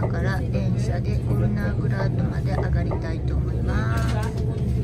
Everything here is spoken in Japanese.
今から電車でウルナーグラートまで上がりたいと思います。